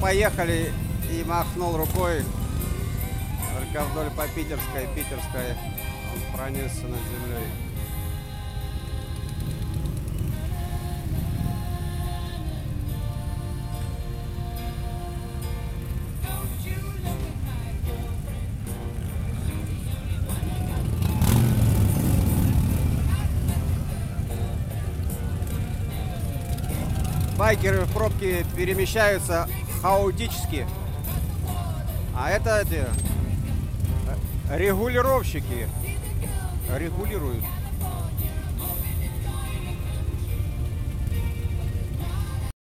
поехали и махнул рукой. Только вдоль по Питерской, Питерской он пронесся над землей. Байкеры в пробке перемещаются хаотически. А это эти, э, регулировщики регулируют